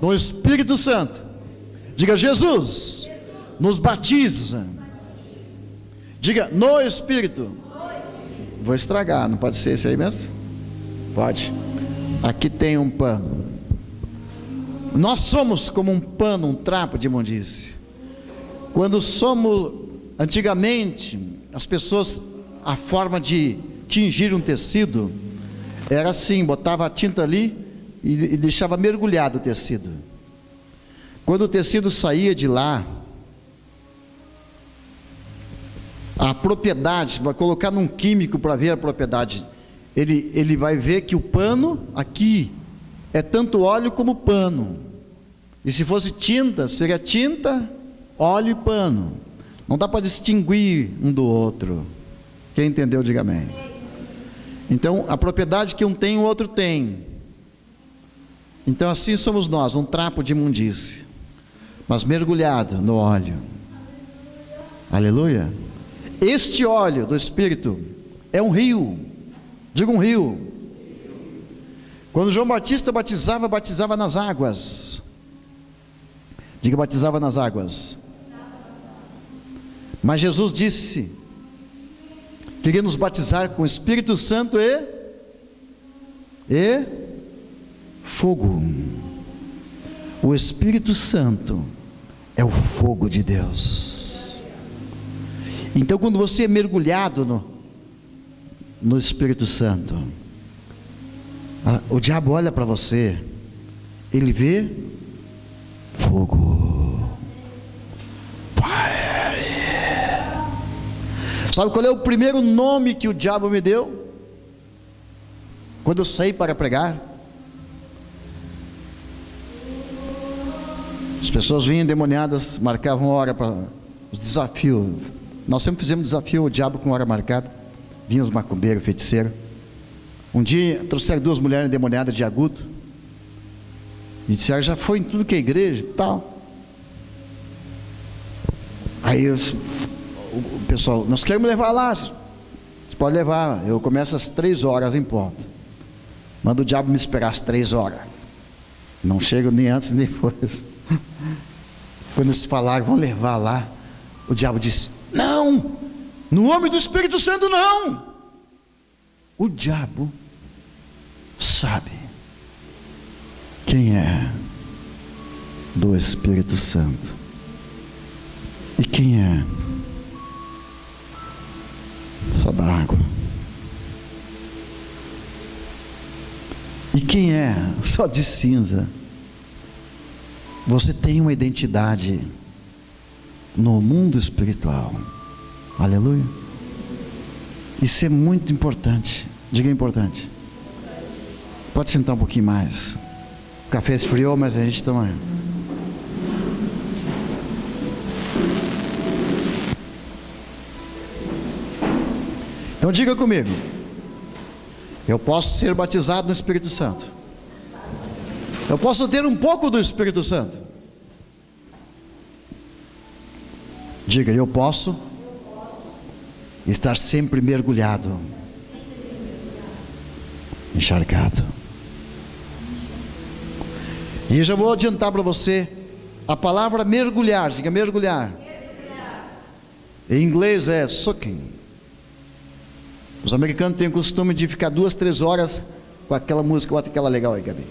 do Espírito Santo. Diga, Jesus nos batiza. Diga, no Espírito. Vou estragar, não pode ser esse aí mesmo? Pode. Aqui tem um pano. Nós somos como um pano, um trapo de imundície. Quando somos, antigamente, as pessoas, a forma de tingir um tecido era assim: botava a tinta ali e, e deixava mergulhado o tecido. Quando o tecido saía de lá, a propriedade, vai colocar num químico para ver a propriedade, ele, ele vai ver que o pano aqui é tanto óleo como pano. E se fosse tinta, seria tinta, óleo e pano. Não dá para distinguir um do outro. Quem entendeu, diga amém. Então, a propriedade que um tem, o outro tem. Então, assim somos nós, um trapo de imundície mas mergulhado no óleo. Aleluia. Este óleo do Espírito é um rio. Diga um rio. Quando João Batista batizava, batizava nas águas. Diga, batizava nas águas. Mas Jesus disse: queria nos batizar com o Espírito Santo e, e fogo. O Espírito Santo é o fogo de Deus. Então, quando você é mergulhado no, no Espírito Santo, a, o diabo olha para você, ele vê fogo. Fire. Sabe qual é o primeiro nome que o diabo me deu? Quando eu saí para pregar? As pessoas vinham endemoniadas, marcavam hora para os desafios. Nós sempre fizemos desafio o diabo com hora marcada. Vinham os macumbeiros, feiticeiros. Um dia trouxeram duas mulheres endemoniadas de agudo. E disseram, já foi em tudo que é igreja e tal. Aí o pessoal, nós queremos levar lá. Você pode levar. Eu começo às três horas em ponto. Manda o diabo me esperar às três horas. Não chego nem antes nem depois. Quando eles falaram, vão levar lá, o diabo disse: Não, no nome do Espírito Santo, não. O diabo sabe quem é do Espírito Santo e quem é só da água. E quem é só de cinza. Você tem uma identidade no mundo espiritual. Aleluia. Isso é muito importante. Diga importante. Pode sentar um pouquinho mais. O café esfriou, mas a gente toma. Então diga comigo. Eu posso ser batizado no Espírito Santo. Eu posso ter um pouco do Espírito Santo. Diga, eu posso estar sempre mergulhado, encharcado. E já vou adiantar para você a palavra mergulhar, diga mergulhar. Em inglês é soaking. Os americanos têm o costume de ficar duas, três horas com aquela música, bota aquela legal aí, Gabi.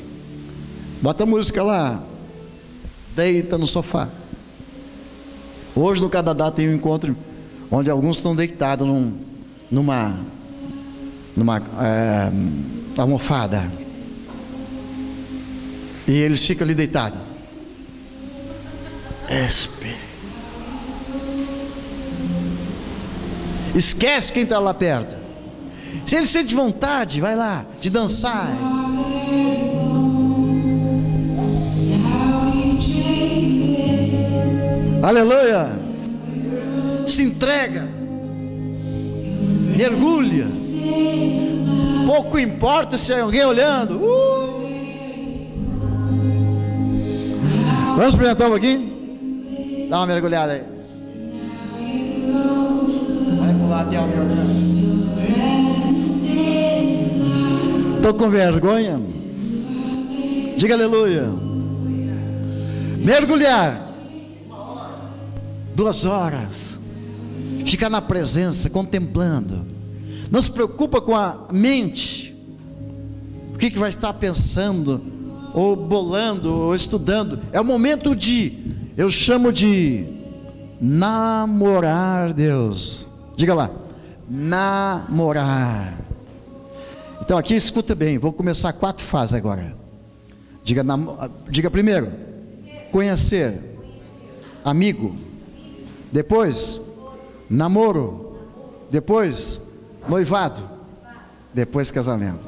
Bota a música lá. Deita no sofá. Hoje no Canadá tem um encontro onde alguns estão deitados num, numa, numa é, almofada. E eles ficam ali deitados. Espe. Esquece quem está lá perto. Se ele sente vontade, vai lá, de dançar. Aleluia. Se entrega. Mergulha. Pouco importa se é alguém olhando. Uh. Vamos experimentar um pouquinho? Dá uma mergulhada aí. Vai pular até alguém olhando. Estou com vergonha. Diga aleluia. mergulhar, duas horas, ficar na presença, contemplando, não se preocupa com a mente, o que, que vai estar pensando, ou bolando, ou estudando, é o momento de, eu chamo de namorar Deus, diga lá, namorar. Então aqui escuta bem, vou começar quatro fases agora. Diga, diga primeiro, conhecer, amigo. Depois, namoro. Depois, noivado. Depois, casamento.